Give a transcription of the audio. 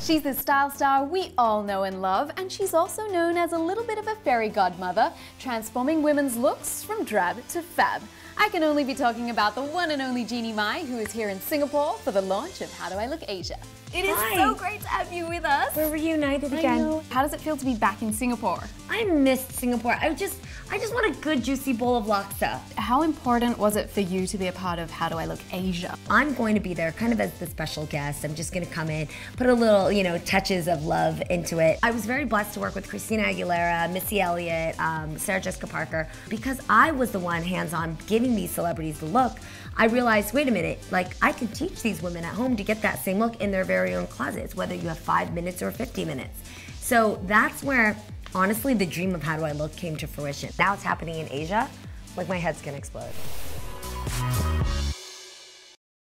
She's the style star we all know and love, and she's also known as a little bit of a fairy godmother, transforming women's looks from drab to fab. I can only be talking about the one and only Jeannie Mai, who is here in Singapore for the launch of How Do I Look Asia. It is Hi. so great to have you with us. We're reunited again. How does it feel to be back in Singapore? I missed Singapore. I just, I just want a good juicy bowl of laksa. How important was it for you to be a part of How Do I Look Asia? I'm going to be there kind of as the special guest. I'm just going to come in, put a little, you know, touches of love into it. I was very blessed to work with Christina Aguilera, Missy Elliott, um, Sarah Jessica Parker. Because I was the one hands on giving these celebrities the look, I realized, wait a minute, like I can teach these women at home to get that same look in their very own closets, whether you have five minutes or 50 minutes. So that's where, honestly, the dream of How Do I Look came to fruition. Now it's happening in Asia. Like my head's gonna explode.